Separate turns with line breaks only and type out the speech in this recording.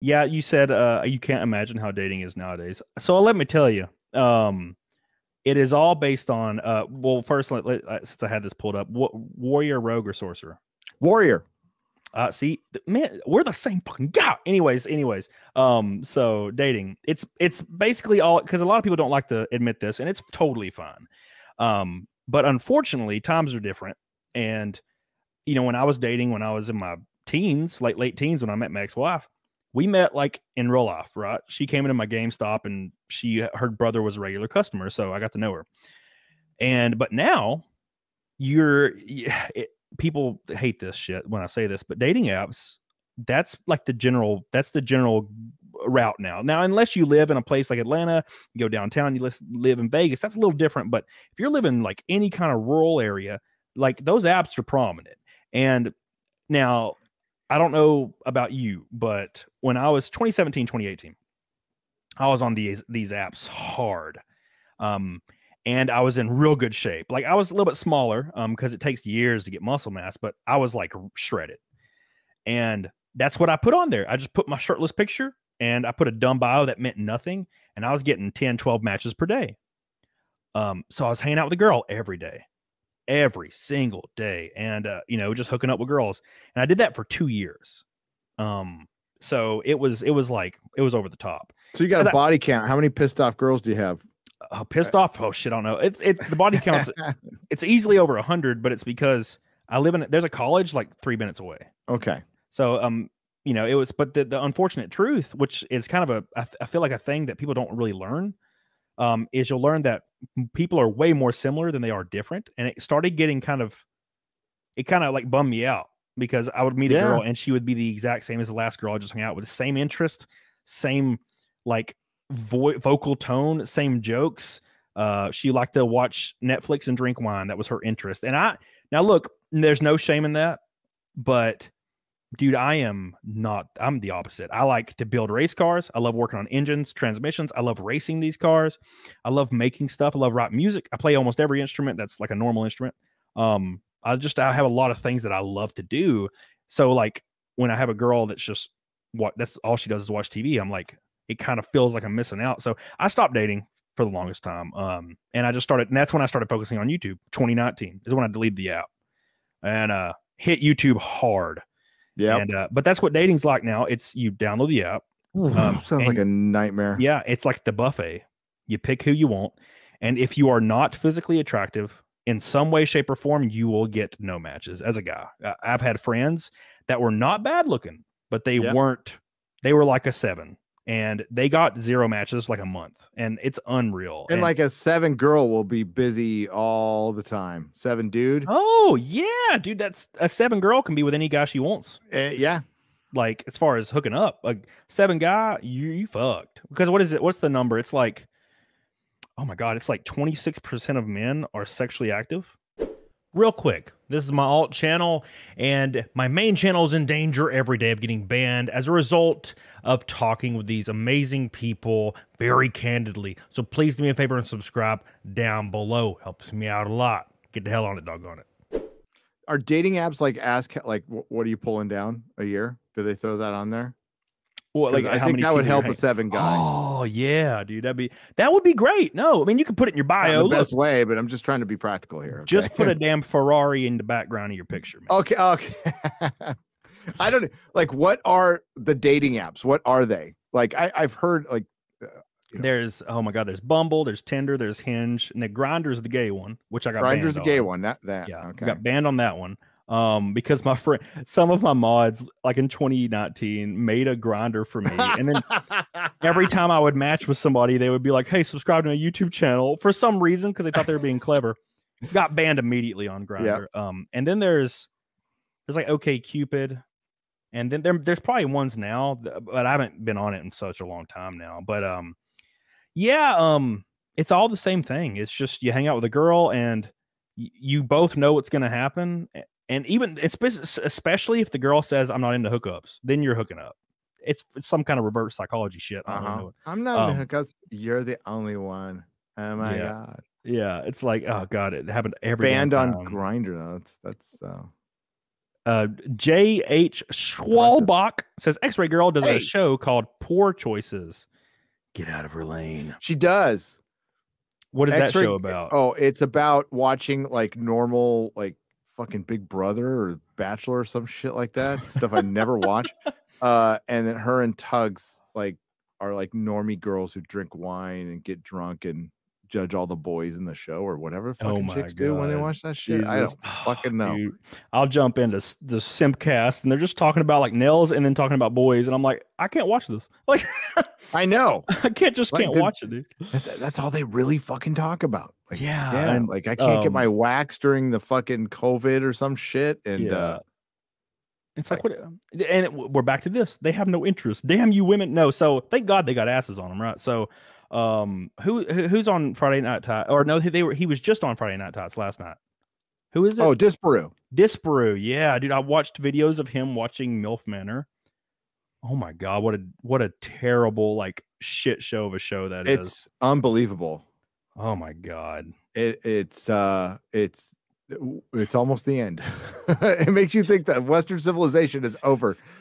Yeah, you said uh, you can't imagine how dating is nowadays. So let me tell you, um, it is all based on. Uh, well, first, let, let, uh, since I had this pulled up, wa- warrior, rogue, or sorcerer.
Warrior.
Uh, see, man, we're the same fucking guy. Anyways, anyways, um, so dating, it's it's basically all because a lot of people don't like to admit this, and it's totally fine. Um, but unfortunately, times are different, and you know, when I was dating, when I was in my teens, late late teens, when I met my ex wife, we met like in life, right? She came into my GameStop, and she her brother was a regular customer, so I got to know her. And but now, you're it, people hate this shit when I say this, but dating apps, that's like the general, that's the general route now. Now, unless you live in a place like Atlanta, you go downtown, you live in Vegas, that's a little different. But if you're living like any kind of rural area, like those apps are prominent. And now, I don't know about you, but when I was 2017, 2018, I was on these these apps hard. Um, and I was in real good shape. Like I was a little bit smaller um because it takes years to get muscle mass, but I was like shredded. And that's what I put on there. I just put my shirtless picture and I put a dumb bio that meant nothing and I was getting 10 12 matches per day. Um so I was hanging out with a girl every day. Every single day and uh you know just hooking up with girls. And I did that for 2 years. Um so it was it was like it was over the top.
So you got a body count. How many pissed off girls do you have?
Uh, pissed off? Oh shit, I don't know. It's it's the body counts it's easily over a hundred, but it's because I live in there's a college like three minutes away.
okay.
So um, you know, it was but the, the unfortunate truth, which is kind of a I, I feel like a thing that people don't really learn, um, is you'll learn that people are way more similar than they are different. And it started getting kind of it kind of like bummed me out because I would meet a girl and she would be the exact same as the last girl I just hung out with, the same interest, same like vo- vocal tone, same jokes. Uh, she liked to watch Netflix and drink wine. That was her interest. And I now look, there's no shame in that, but dude, I am not. I'm the opposite. I like to build race cars. I love working on engines, transmissions. I love racing these cars. I love making stuff. I love writing music. I play almost every instrument that's like a normal instrument. Um, I just I have a lot of things that I love to do. So like when I have a girl that's just what that's all she does is watch TV, I'm like it kind of feels like I'm missing out. So I stopped dating for the longest time. Um, and I just started, and that's when I started focusing on YouTube. 2019 is when I deleted the app and uh hit YouTube hard.
Yeah.
And uh, but that's what dating's like now. It's you download the app. um,
Sounds like a nightmare.
Yeah, it's like the buffet. You pick who you want, and if you are not physically attractive in some way, shape, or form, you will get no matches. As a guy, I've had friends that were not bad looking, but they
Yeah.
weren't. They were like a seven, and they got zero matches like a month, and it's unreal.
And like a seven girl will be busy all the time. Seven dude.
oh yeah, dude, that's a seven girl can be with any guy she wants.
Eh, yeah.
like as far as hooking up, like seven guy, you you fucked. Because what is it? What's the number? It's like, oh my god, it's like twenty six percent of men are sexually active. Real quick, this is my alt channel, and my main channel is in danger every day of getting banned as a result of talking with these amazing people very candidly. So please do me a favor and subscribe down below. Helps me out a lot. Get the hell on it, doggone it.
Are dating apps like ask like what are you pulling down a year? Do they throw that on there?
Well, like
I think that would help a seven guy.
Oh yeah, dude, that'd be that would be great. No, I mean you could put it in your
Not
bio.
the
Look,
best way, but I'm just trying to be practical here.
just put a damn Ferrari in the background of your picture, man.
Okay, okay. I don't like what are the dating apps? What are they? Like I, I've heard like uh, you know.
There's oh my god, there's Bumble, there's Tinder, there's Hinge, and the Grindr's the gay one, which I got
Grindr's the
banned
gay
on.
one. That that
Yeah,
okay.
got banned on that one. Um, because my friend, some of my mods, like in 2019, made a Grindr for me, and then every time I would match with somebody, they would be like, "Hey, subscribe to my YouTube channel." For some reason, because they thought they were being clever, got banned immediately on Grindr. Um, and then there's there's like OkCupid, and then there, there's probably ones now, but I haven't been on it in such a long time now. But um, yeah, um, it's all the same thing. It's just you hang out with a girl and you both know what's going to happen. And even it's especially if the girl says, "I'm not into hookups," then you're hooking up. It's, it's some kind of reverse psychology shit. I don't really
Uh-huh.
know.
I'm not
Um,
in hookups. You're the only one. Oh my
Yeah.
God.
Yeah, it's like oh god, it happened every banned on
Grindr. That's that's.
Uh, J H Schwalbach says X-Ray Girl does
Hey.
a show called Poor Choices. Get out of her lane.
She does.
What is that
X-Ray-
show about?
Oh, it's about watching like normal, like fucking Big Brother or Bachelor or some shit like that. Stuff I never watch. Uh, and then her and Tugs like are like normie girls who drink wine and get drunk and judge all the boys in the show or whatever fucking
Oh
chicks do when they watch that shit. I
Jesus.
don't fucking know.
Dude, I'll jump into the Simpcast and they're just talking about like nails and then talking about boys, and I'm like, I can't watch this. Like,
I know.
I can't just
Like
can't
the-
watch it, dude.
That's, that's all they really fucking talk about. Like,
Yeah, and,
like I can't get
um,
my wax during the fucking COVID or some shit. And
yeah.
uh
it's like, what? And it, we're back to this. They have no interest. Damn you, women. No. So thank God they got asses on them, right? So, um, who who- who's on Friday Night Tights? Or no, they were. He was just on Friday Night Tights last night. Who is it?
oh, Disparu.
Disparu. Yeah, dude. I watched videos of him watching MILF Manor. Oh my god, what a what a terrible like shit show of a show that is.
It's unbelievable.
Oh my god.
It it's uh it's it's almost the end. it makes you think that Western civilization is over